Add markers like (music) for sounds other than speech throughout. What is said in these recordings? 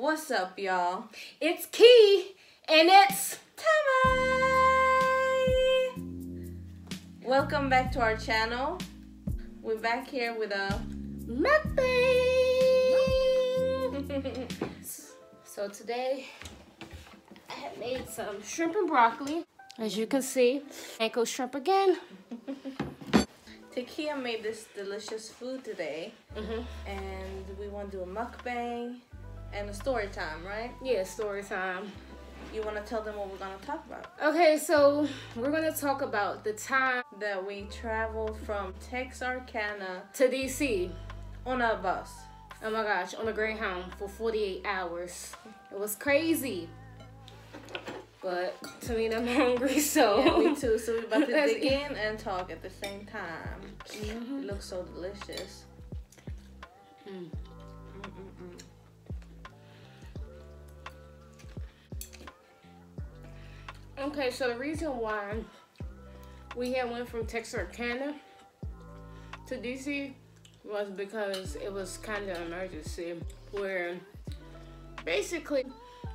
What's up, y'all? It's Key, and it's Tammy! Welcome back to our channel. We're back here with a mukbang. (laughs) so today, I have made some shrimp and broccoli. As you can see, ankle shrimp again. (laughs) Takia made this delicious food today, Mm-hmm. and we want to do a mukbang and a story time, right? Yeah, story time. You want to tell them what we're gonna talk about? Okay, so we're gonna talk about the time That we traveled from Texarkana to DC. on a bus. Oh my gosh, on a Greyhound for 48 hours. It was crazy. But to me, I'm (laughs) hungry, so. Yeah, me too. So we're about to dig eat. in and talk at the same time. Mhm. It looks so delicious. Mm. Mm-mm-mm. Okay, so the reason why we had went from Texarkana to DC was because it was kind of an emergency where basically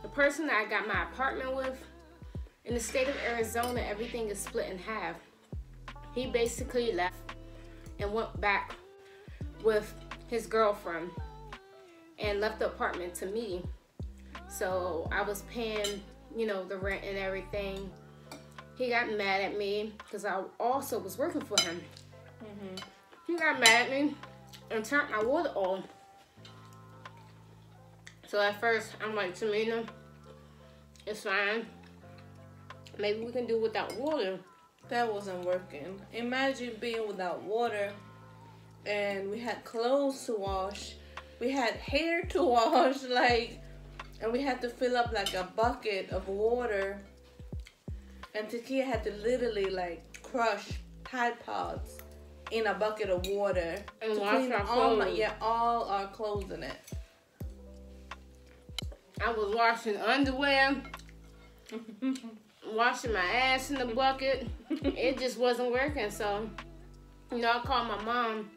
the person that I got my apartment with in the state of Arizona, everything is split in half. He basically left and went back with his girlfriend and left the apartment to me. So I was paying, you know, the rent and everything. He got mad at me because I also was working for him. Mhm. He got mad at me and turned my water on. So at first, I'm like, Tamina, it's fine. Maybe we can do without water. That wasn't working. Imagine being without water and we had clothes to wash. We had hair to (laughs) wash, like, and we had to fill up like a bucket of water. And Takia had to literally like crush Tide Pods in a bucket of water And to wash clean our all my yeah all our clothes in it. I was washing underwear, (laughs) washing my ass in the bucket. it just wasn't working. So, you know, I called my mom,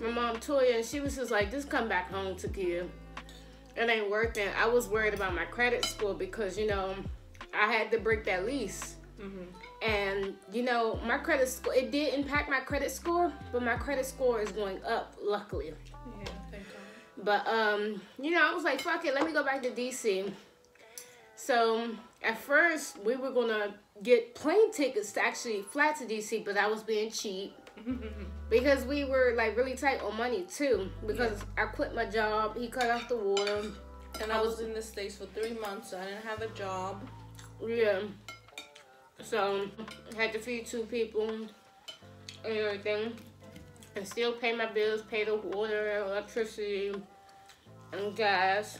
my mom Toya, and she was just like, just come back home to give. It ain't working. I was worried about my credit score because, you know, I had to break that lease. Mhm. And, you know, my credit score, it did impact my credit score, but my credit score is going up, luckily. Yeah, thank God. But um, you know, I was like, fuck it, let me go back to DC. So at first we were gonna get plane tickets to actually fly to DC, but I was being cheap (laughs) because we were like really tight on money too. Because I quit my job, he cut off the water. And I was in the States for three months, so I didn't have a job. Yeah. So I had to feed two people and everything. And still pay my bills, pay the water, electricity, and gas.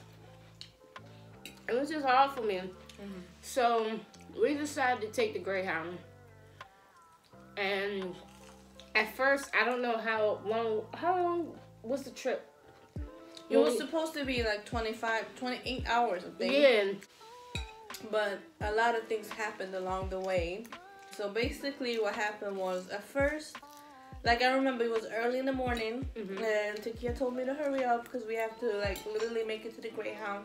It was just hard for me. Mm-hmm. So we decided to take the Greyhound. And at first, I don't know how long, how long was the trip? It was supposed to be like 25, 28 hours, I think. Yeah. But a lot of things happened along the way. So basically, what happened was at first, like I remember it was early in the morning, Mhm. and Takia told me to hurry up because we have to like literally make it to the Greyhound.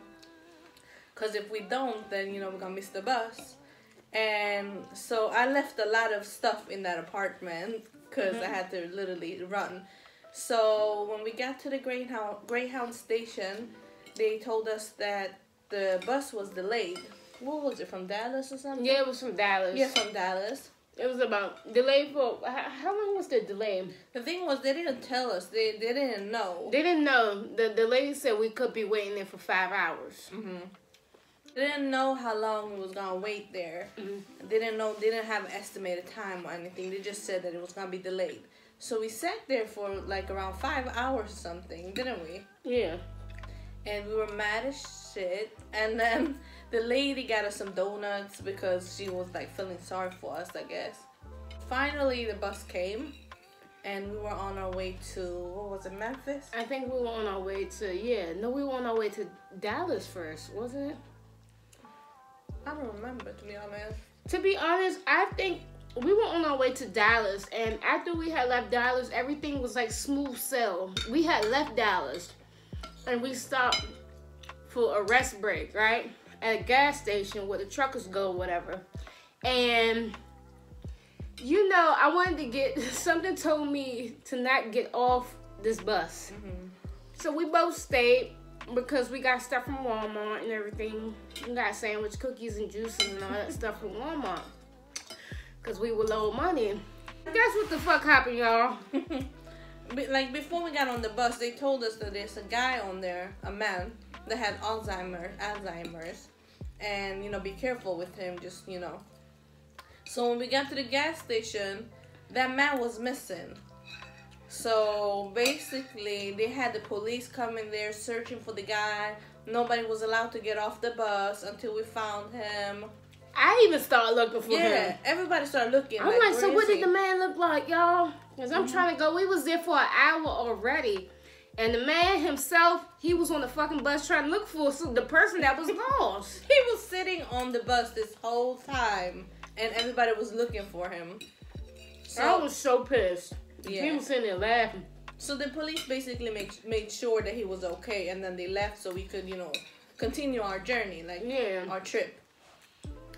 Because if we don't, then you know we're gonna miss the bus. And so I left a lot of stuff in that apartment because I had to literally run. So when we got to the Greyhound Greyhound station, they told us that the bus was delayed. What was it from Dallas or something? Yeah, it was from Dallas. Yeah, from Dallas. It was about delayed for how, long was the delay? The thing was, they didn't tell us. They they didn't know. They didn't know. The the lady said we could be waiting there for five hours. hmm They didn't know how long we was gonna wait there. Mhm. They didn't know. They didn't have an estimated time or anything. They just said that it was gonna be delayed. So we sat there for like around five hours or something, didn't we? Yeah. And we were mad as shit. And then (laughs) the lady got us some donuts because she was like feeling sorry for us, I guess. Finally, the bus came, and we were on our way to what was it, Memphis? I think we were on our way to yeah. No, we were on our way to Dallas first, wasn't it? I don't remember to be honest. To be honest, I think we were on our way to Dallas, and after we had left Dallas, everything was like smooth sail. We had left Dallas, and we stopped for a rest break, right? At a gas station where the truckers go, whatever. And you know, I wanted to get (laughs) something told me to not get off this bus. Mm-hmm. So we both stayed because we got stuff from Walmart and everything. We got sandwich cookies and juices and all that (laughs) stuff from Walmart. Cause we were low money. Guess what the fuck happened, y'all? (laughs) Like before we got on the bus, they told us that there's a guy on there, a man that had Alzheimer, Alzheimer's, and you know, be careful with him. Just you know. So when we got to the gas station, that man was missing. So basically, they had the police coming there searching for the guy. Nobody was allowed to get off the bus until we found him. I even started looking for him. Yeah, him. everybody started looking. I'm like, where so what he? did the man look like, y'all? Because I'm mm-hmm. trying to go. We was there for an hour already. And the man himself, he was on the fucking bus trying to look for the person that was lost. (laughs) He was sitting on the bus this whole time, and everybody was looking for him. I was so pissed. Yeah. He was sitting there laughing. so the police basically made made sure that he was okay, and then they left so we could, you know, continue our journey, like Yeah. our trip.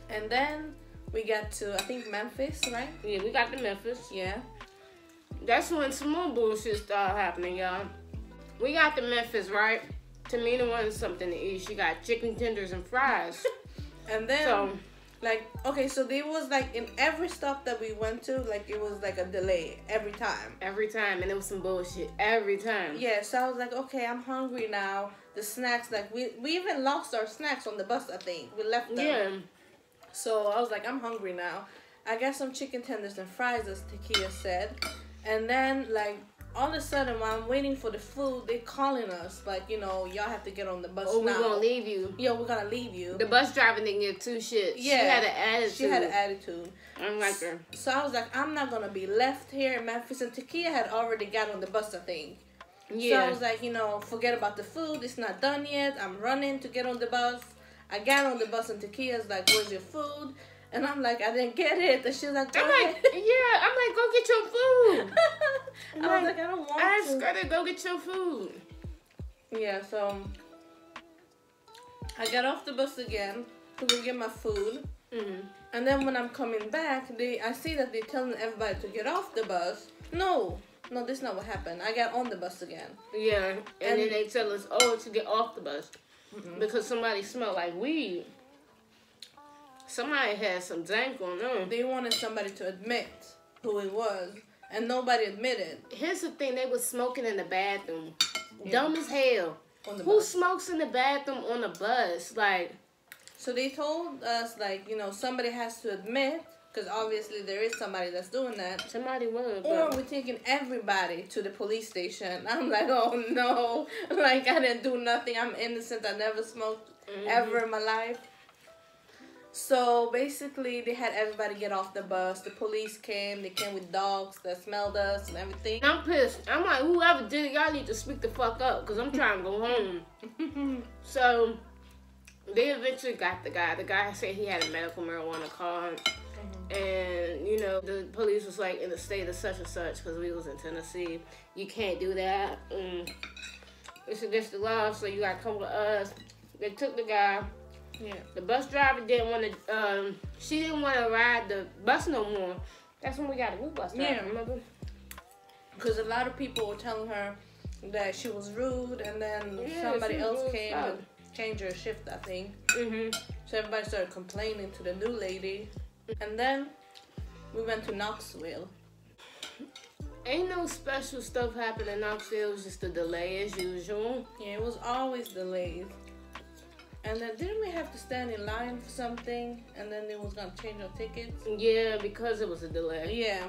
And then we got to I think Memphis, right? Yeah, we got to Memphis. Yeah. That's when some more bullshit started happening, y'all. We got to Memphis, right? Tamina wanted something to eat. She got chicken tenders and fries. (laughs) And then so, like okay, so there was like in every stop that we went to, like it was like a delay every time. every time, and it was some bullshit every time. Yeah, so I was like, okay, I'm hungry now. The snacks, like we we even lost our snacks on the bus. I think we left them. Yeah. So I was like, I'm hungry now. I got some chicken tenders and fries, as Takia said. And then, like, all of a sudden, while I'm waiting for the food, they're calling us, like, you know, y'all have to get on the bus Oh, we now. gonna leave you. Yo, we're gonna leave you. The bus driver didn't give two shits. She Yeah. had an attitude. She had an attitude. I'm like her. So I was like, I'm not gonna be left here in Memphis. And Takia had already got on the bus, I think. Yeah. So I was like, you know, forget about the food. It's not done yet. I'm running to get on the bus. I got on the bus and Takia's like, where's your food? And I'm like, I didn't get it. And she's like, I'm like, yeah. I'm like, go get your food. (laughs) I was like, I don't want Ask to. her to go get your food. Yeah, so I got off the bus again to go get my food. hmm And then when I'm coming back, they I see that they're telling everybody to get off the bus. No, no, this is not what happened. I got on the bus again. Yeah. And, then they tell us, oh, to get off the bus because somebody smelled like weed. Somebody had some dank on them. They wanted somebody to admit who it was, and nobody admitted Here's the thing: they was smoking in the bathroom. Yeah. Dumb as hell. Who bus. smokes in the bathroom on a bus? Like, So they told us like you know somebody has to admit because obviously there is somebody that's doing that. somebody would. Or we're taking everybody to the police station. (laughs) I'm like, oh no, (laughs) like I didn't do nothing. I'm innocent. I never smoked Mhm. ever in my life. So basically, they had everybody get off the bus. The police came. They came with dogs that smelled us and everything. I'm pissed. I'm like, whoever did it, y'all need to speak the fuck up because I'm trying to go home. (laughs) So they eventually got the guy. The guy said he had a medical marijuana card. And, you know, the police was like, in the state of such and such, because we was in Tennessee, you can't do that. Mm. It's against the law, so you got to come with us. They took the guy. Yeah. The bus driver didn't want to, um, she didn't want to ride the bus no more. That's when we got a new bus driver, Yeah. remember? Because a lot of people were telling her that she was rude, and then Yeah, somebody else came and changed her shift. I think. Mm-hmm. So everybody started complaining to the new lady, and then we went to Knoxville. Ain't no special stuff happening in Knoxville. It was just a delay as usual. Yeah, it was always delayed. And then didn't we have to stand in line for something? And then they was gonna change our tickets. Yeah, because it was a delay. Yeah.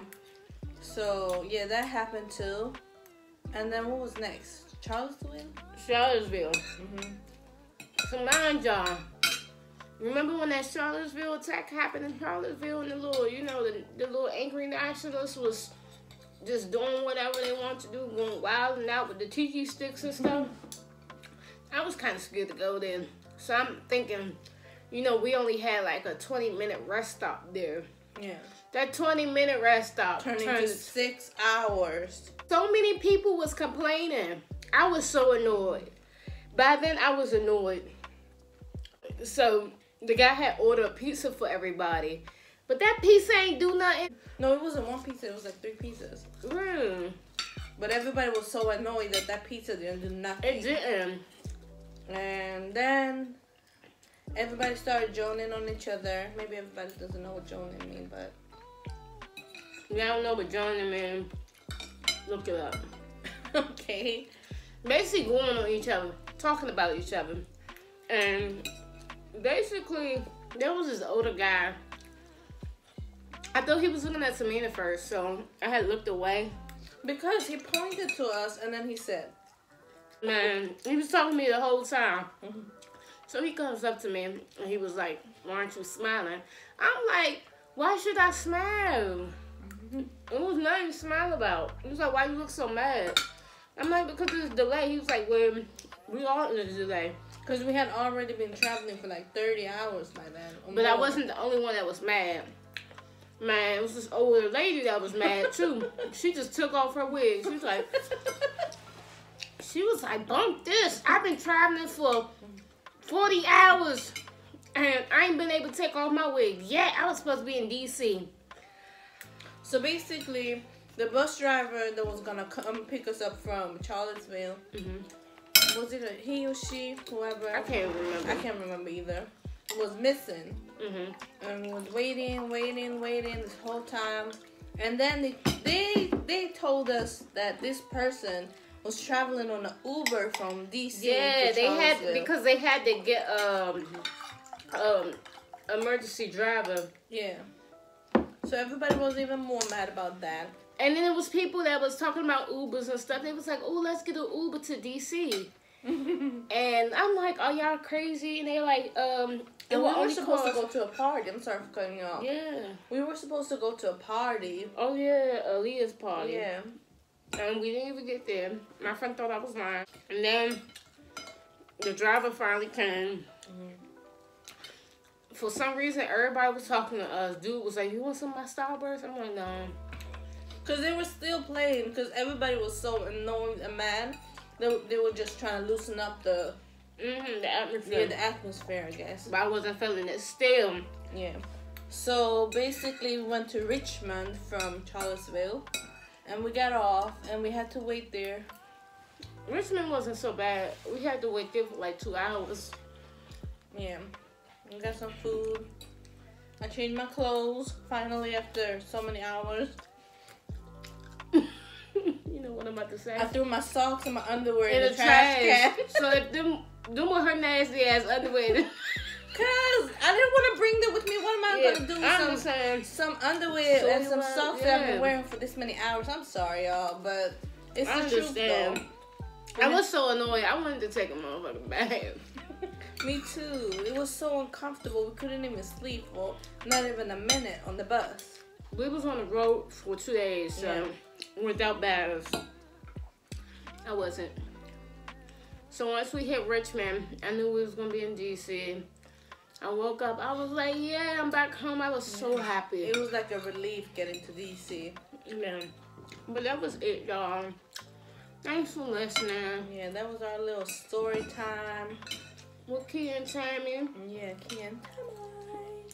So yeah, that happened too. And then what was next? Charlottesville. Charlottesville. hmm So mind y'all, remember when that Charlottesville attack happened in Charlottesville and the little, you know, the, the little angry nationalists was just doing whatever they want to do, going wild and out with the tiki sticks and stuff. I was kind of scared to go there. So I'm thinking, you know, we only had like a 20 minute rest stop there. Yeah. That 20 minute rest stop Turned into six hours. so many people was complaining. I was so annoyed. By then I was annoyed. So the guy had ordered a pizza for everybody, but that pizza ain't do nothing. No, it wasn't one pizza. It was like three pizzas. Mm, But everybody was so annoyed that that pizza didn't do nothing. it didn't. And then everybody started joning on each other. Maybe everybody doesn't know what joning means, but I don't know, what John and man, look it up. (laughs) okay. Basically, going on each other, talking about each other, and basically, there was this older guy. I thought he was looking at Samina first, so I had looked away. Because he pointed to us and then he said, Man, he was talking to me the whole time. So he comes up to me and he was like, Why aren't you smiling? I'm like, Why should I smile? It was nothing to smile about. He was like, Why you look so mad? I'm like, Because of the delay. He was like, Well, we all in a delay. because we had already been traveling for like 30 hours by then. or But I wasn't the only one that was mad. Man, it was this older lady that was mad too. she just took off her wig. She was like, she was like, bump this. I've been traveling for 40 hours and I ain't been able to take off my wig yet. I was supposed to be in DC. So basically, the bus driver that was gonna come pick us up from Charlottesville, hmm was it a he or she, whoever? I can't remember. I can't remember either. Was missing hmm and was waiting, waiting, waiting this whole time. And then they they, they told us that this person was traveling on an Uber from DC. Yeah, they had because they had to get um um emergency driver. yeah. So everybody was even more mad about that. And then it was people that was talking about Ubers and stuff. They was like, "Oh, let's get an Uber to DC." (laughs) And I'm like, "Are y'all crazy?" And they like, "Um, And we were supposed cost." to go to a party. I'm sorry for cutting you off. Yeah. We were supposed to go to a party. Oh yeah, Aaliyah's party. Yeah. And we didn't even get there. My friend thought I was lying. And then the driver finally came. For some reason, everybody was talking to us. Dude was like, "You want some of my Starburst?" I'm like, "No." Because they were still playing. Because everybody was so annoyed and mad. They, they were just trying to loosen up the Mm-hmm, the yeah, atmosphere. the atmosphere, I guess. but I wasn't feeling it still. Yeah. So basically, we went to Richmond from Charlottesville, and we got off, and we had to wait there. Richmond wasn't so bad. We had to wait there for like two hours. Yeah. We got some food. I changed my clothes finally after so many hours. (laughs) you know what I'm about to say? I threw my socks and my underwear in, In the, trash, trash. can. so if them, them with her nasty ass underwear. (laughs) (laughs) Cause I didn't want to bring them with me. What am I yeah, gonna do with some some underwear So and some socks that I've been wearing for this many hours? I'm sorry, y'all, but it's I the truth though. I was so annoyed. I wanted to take a motherfucking bath. (laughs) Me too. It was so uncomfortable. We couldn't even sleep for not even a minute on the bus. We was on the road for two days, so without baths. I wasn't. So once we hit Richmond, I knew we was gonna be in DC. I woke up. I was like, "Yeah, I'm back home." I was so happy. It was like a relief getting to DC. Yeah. But that was it, y'all. Thanks for listening. Yeah, that was our little story time. With Key and Tammy. Yeah, Ken.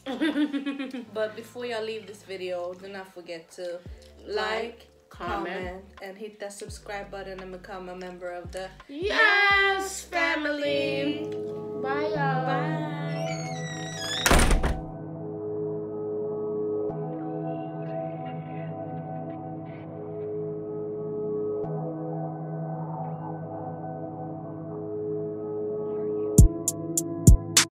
(laughs) But before y'all leave this video, do not forget to like, comment. comment, and hit that subscribe button and become a member of the Yes, family. Bye, y'all.